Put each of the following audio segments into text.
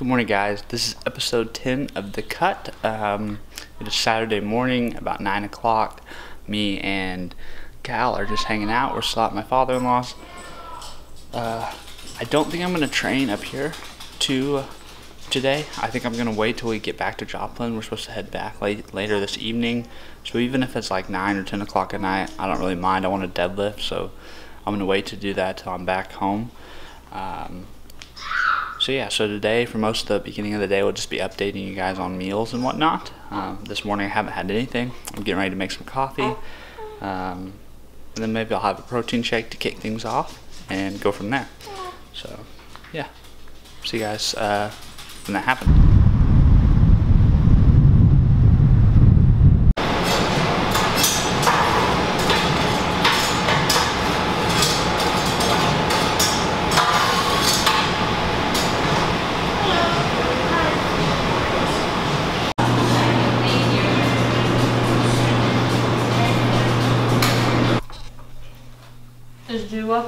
Good morning, guys. This is episode 10 of The Cut. Um, it is Saturday morning, about 9 o'clock. Me and Cal are just hanging out. We're still at my father in law's. Uh, I don't think I'm going to train up here to uh, today. I think I'm going to wait till we get back to Joplin. We're supposed to head back late, later this evening. So even if it's like 9 or 10 o'clock at night, I don't really mind. I want to deadlift, so I'm going to wait to do that till I'm back home. Um, so yeah, so today for most of the beginning of the day, we'll just be updating you guys on meals and whatnot. Um, this morning I haven't had anything. I'm getting ready to make some coffee. Um, and then maybe I'll have a protein shake to kick things off and go from there. So yeah, see you guys uh, when that happens.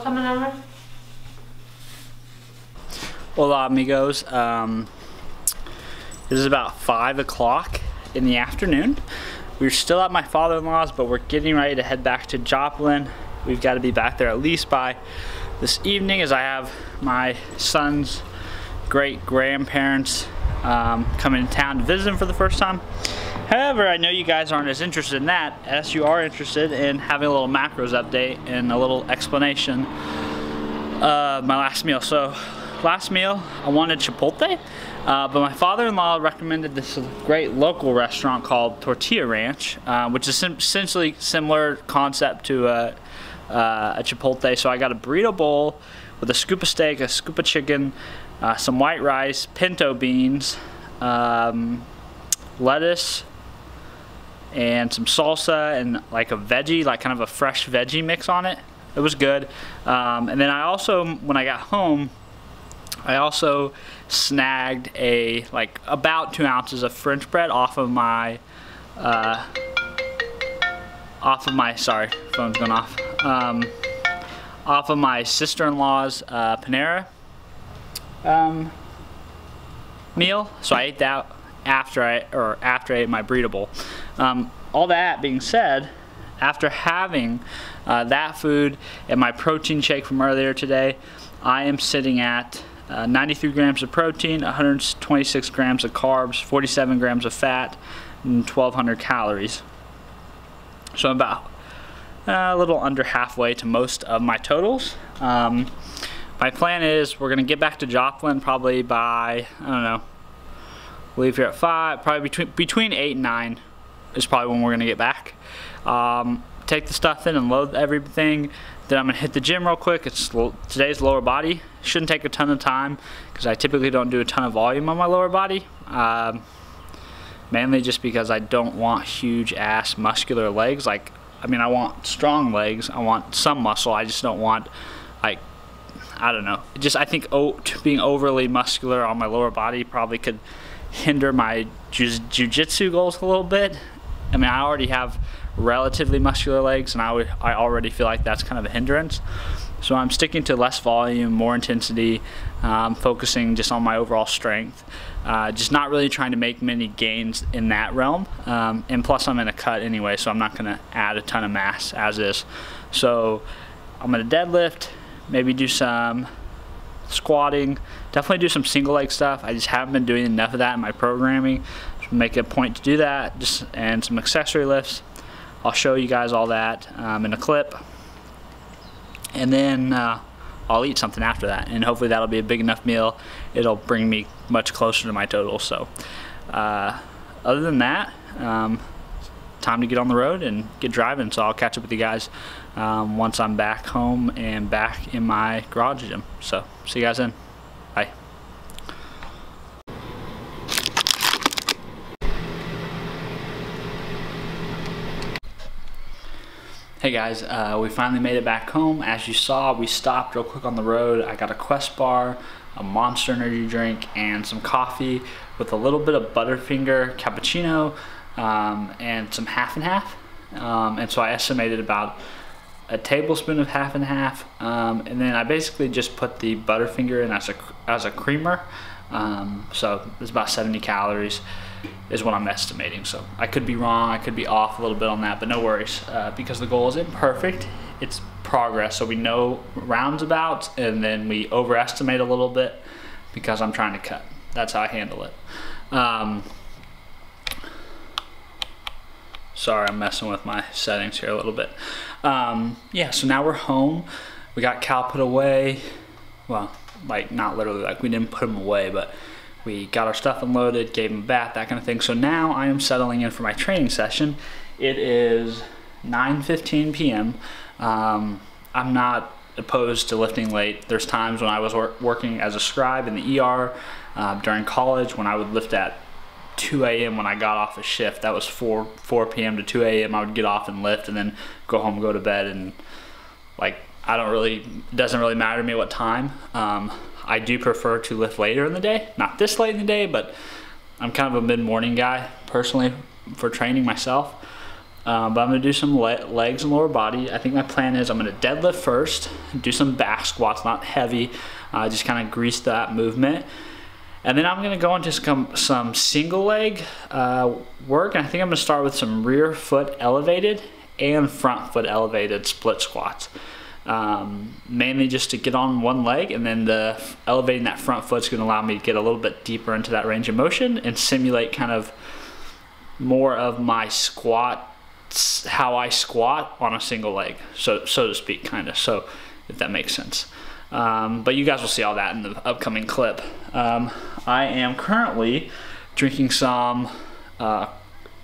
Coming over? Hola amigos. Um, it is about 5 o'clock in the afternoon. We're still at my father-in-law's, but we're getting ready to head back to Joplin. We've got to be back there at least by this evening as I have my son's great grandparents um, coming to town to visit him for the first time. However, I know you guys aren't as interested in that as you are interested in having a little macros update and a little explanation of my last meal. So last meal, I wanted Chipotle, uh, but my father-in-law recommended this great local restaurant called Tortilla Ranch, uh, which is sim essentially similar concept to a, uh, a Chipotle. So I got a burrito bowl with a scoop of steak, a scoop of chicken, uh, some white rice, pinto beans, um, lettuce, and some salsa and like a veggie, like kind of a fresh veggie mix on it. It was good. Um, and then I also, when I got home, I also snagged a like about two ounces of French bread off of my uh, off of my sorry phone's going off um, off of my sister-in-law's uh, Panera um, meal. So I ate that after I or after I ate my bowl. Um, all that being said, after having uh, that food and my protein shake from earlier today, I am sitting at uh, 93 grams of protein, 126 grams of carbs, 47 grams of fat, and 1200 calories. So I'm about uh, a little under halfway to most of my totals. Um, my plan is we're gonna get back to Joplin probably by, I don't know, leave here at five, probably between, between eight and nine is probably when we're gonna get back. Um, take the stuff in and load everything. Then I'm gonna hit the gym real quick. It's today's lower body. Shouldn't take a ton of time because I typically don't do a ton of volume on my lower body. Um, mainly just because I don't want huge ass muscular legs. Like, I mean, I want strong legs. I want some muscle. I just don't want like I don't know. Just I think being overly muscular on my lower body probably could hinder my jiu-jitsu goals a little bit. I mean, I already have relatively muscular legs, and I I already feel like that's kind of a hindrance. So I'm sticking to less volume, more intensity, um, focusing just on my overall strength. Uh, just not really trying to make many gains in that realm. Um, and plus, I'm in a cut anyway, so I'm not going to add a ton of mass as is. So I'm going to deadlift, maybe do some squatting, definitely do some single leg stuff. I just haven't been doing enough of that in my programming. Make a point to do that, just and some accessory lifts. I'll show you guys all that um, in a clip. And then uh, I'll eat something after that. And hopefully that'll be a big enough meal. It'll bring me much closer to my total. So uh, other than that, um, time to get on the road and get driving. So I'll catch up with you guys um, once I'm back home and back in my garage gym. So see you guys then. Bye. Hey guys, uh, we finally made it back home. As you saw, we stopped real quick on the road. I got a Quest bar, a Monster Energy drink, and some coffee with a little bit of Butterfinger cappuccino um, and some half and half. Um, and so I estimated about a tablespoon of half and half. Um, and then I basically just put the Butterfinger in as a, as a creamer. Um, so it's about 70 calories is what I'm estimating. So I could be wrong, I could be off a little bit on that, but no worries uh, because the goal isn't perfect. It's progress. So we know roundabouts and then we overestimate a little bit because I'm trying to cut. That's how I handle it. Um, sorry, I'm messing with my settings here a little bit. Um, yeah, so now we're home. We got Cal put away. Well, like not literally, like we didn't put him away, but we got our stuff unloaded, gave him a bath, that kind of thing. So now I am settling in for my training session. It is 9.15 p.m. Um, I'm not opposed to lifting late. There's times when I was wor working as a scribe in the ER uh, during college when I would lift at 2 a.m. when I got off a shift. That was 4 4 p.m. to 2 a.m. I would get off and lift and then go home, go to bed, and like I don't really it doesn't really matter to me what time. Um, I do prefer to lift later in the day, not this late in the day, but I'm kind of a mid morning guy personally for training myself. Um, but I'm gonna do some le legs and lower body. I think my plan is I'm gonna deadlift first, do some back squats, not heavy, uh, just kind of grease that movement. And then I'm gonna go into some, some single leg uh, work. And I think I'm gonna start with some rear foot elevated and front foot elevated split squats. Um, mainly just to get on one leg and then the elevating that front foot is going to allow me to get a little bit deeper into that range of motion and simulate kind of more of my squat how I squat on a single leg, so so to speak, kind of. So if that makes sense. Um, but you guys will see all that in the upcoming clip. Um, I am currently drinking some uh,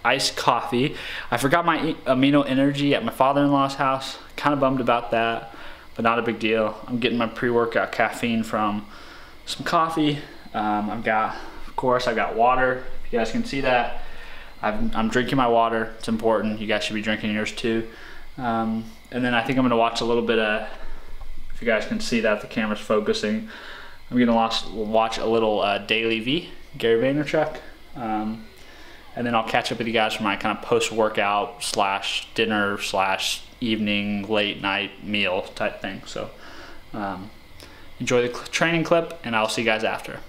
iced coffee. I forgot my amino energy at my father-in-law's house. Kind of bummed about that, but not a big deal. I'm getting my pre-workout caffeine from some coffee. Um, I've got, of course, I've got water. If you guys can see that. i am drinking my water. It's important. You guys should be drinking yours too. Um, and then I think I'm gonna watch a little bit of, if you guys can see that, the camera's focusing. I'm gonna watch, watch a little uh, v, Gary Vaynerchuk. Um, and then I'll catch up with you guys for my kind of post-workout slash dinner slash evening late night meal type thing. So um, enjoy the training clip, and I'll see you guys after.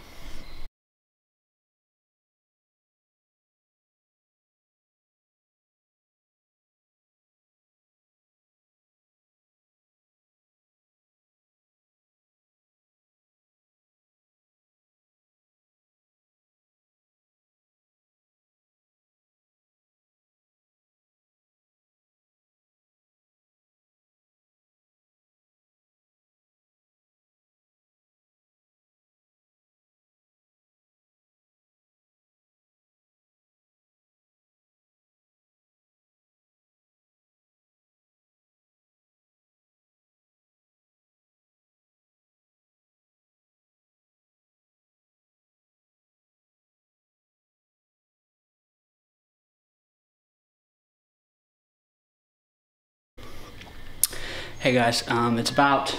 Hey guys, um, it's about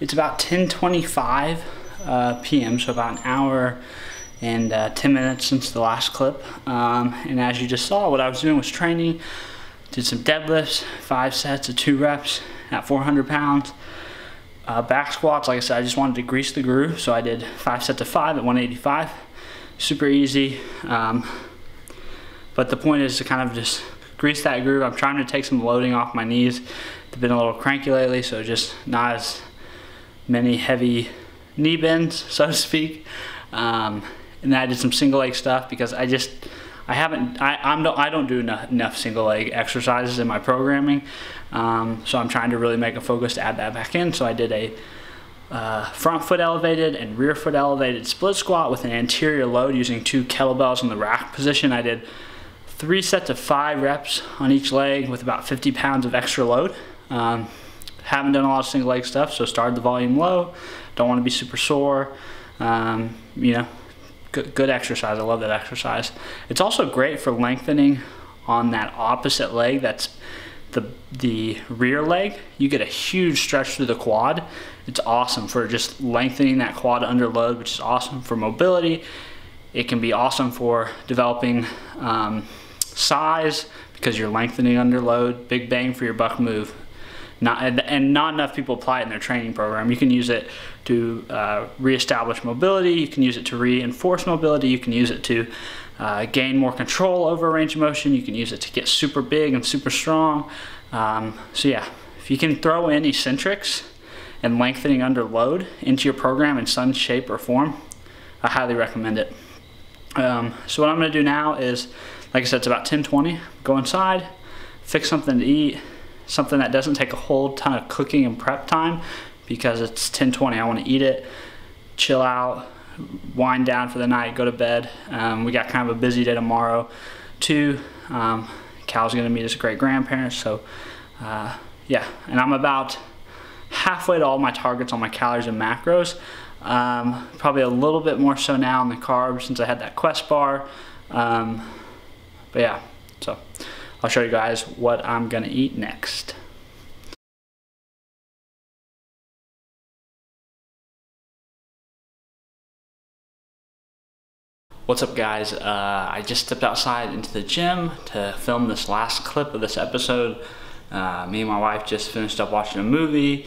it's about 10:25 uh, p.m. So about an hour and uh, 10 minutes since the last clip. Um, and as you just saw, what I was doing was training. Did some deadlifts, five sets of two reps at 400 pounds. Uh, back squats, like I said, I just wanted to grease the groove, so I did five sets of five at 185. Super easy. Um, but the point is to kind of just grease that groove. I'm trying to take some loading off my knees. They've been a little cranky lately, so just not as many heavy knee bends, so to speak. Um, and then I did some single leg stuff because I just, I haven't, I, I'm no, I don't do enough, enough, single leg exercises in my programming. Um, so I'm trying to really make a focus to add that back in. So I did a uh, front foot elevated and rear foot elevated split squat with an anterior load using two kettlebells in the rack position. I did three sets of five reps on each leg with about 50 pounds of extra load. Um, haven't done a lot of single leg stuff, so started the volume low. Don't want to be super sore. Um, you know, good, good exercise. I love that exercise. It's also great for lengthening on that opposite leg. That's the the rear leg. You get a huge stretch through the quad. It's awesome for just lengthening that quad under load, which is awesome for mobility. It can be awesome for developing um, size because you're lengthening under load, big bang for your buck move. not and, not enough people apply it in their training program. You can use it to uh, reestablish mobility. You can use it to reinforce mobility. You can use it to uh, gain more control over range of motion. You can use it to get super big and super strong. Um, so yeah, if you can throw in eccentrics and lengthening under load into your program in some shape or form, I highly recommend it. Um, so what I'm gonna do now is, like I said, it's about 10:20. Go inside, fix something to eat, something that doesn't take a whole ton of cooking and prep time because it's 10:20. I want to eat it, chill out, wind down for the night, go to bed. Um, we got kind of a busy day tomorrow, too. Um, Cal's gonna meet his great grandparents, so uh, yeah. And I'm about halfway to all my targets on my calories and macros. Um, probably a little bit more so now on the carbs since I had that Quest bar. Um, but yeah, so I'll show you guys what I'm gonna eat next. What's up guys? Uh, I just stepped outside into the gym to film this last clip of this episode. Uh, me and my wife just finished up watching a movie.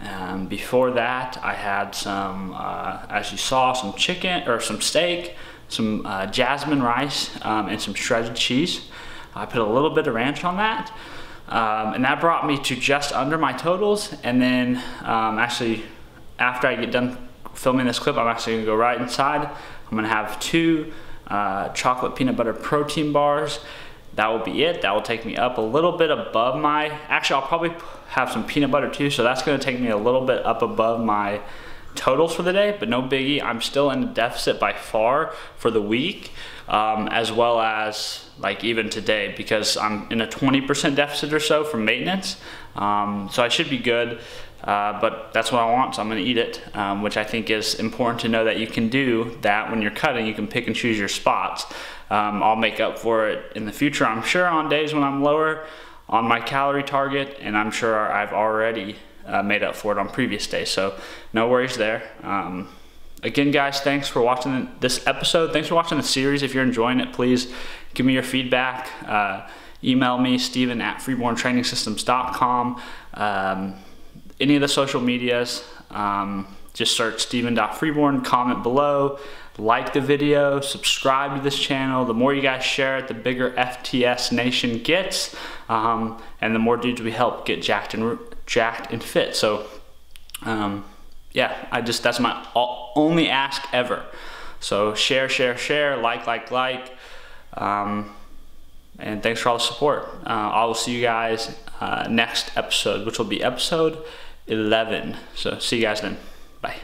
Um, before that, I had some, uh, as you saw, some chicken or some steak, some uh, jasmine rice, um, and some shredded cheese. I put a little bit of ranch on that. Um, and that brought me to just under my totals. And then um, actually, after I get done filming this clip, I'm actually gonna go right inside. I'm gonna have two uh, chocolate peanut butter protein bars. That will be it. That will take me up a little bit above my, actually I'll probably have some peanut butter too, so that's gonna take me a little bit up above my totals for the day, but no biggie. I'm still in the deficit by far for the week, um, as well as like even today because I'm in a 20% deficit or so from maintenance. Um, so I should be good. Uh, but that's what I want, so I'm gonna eat it, um, which I think is important to know that you can do that when you're cutting. You can pick and choose your spots. Um, I'll make up for it in the future, I'm sure, on days when I'm lower on my calorie target, and I'm sure I've already uh, made up for it on previous days, so no worries there. Um, again, guys, thanks for watching this episode. Thanks for watching the series. If you're enjoying it, please give me your feedback. Uh, email me, Stevan at freeborntrainingsystems.com. Um, any of the social medias, um, just search Stevan.freeborn, comment below, like the video, subscribe to this channel. The more you guys share it, the bigger FTS Nation gets, um, and the more dudes we help get jacked and jacked and fit. So, um, yeah, I just that's my only ask ever. So share, share, share, like, like, like. Um, and thanks for all the support. Uh, I will see you guys uh, next episode, which will be episode 11. So see you guys then. Bye.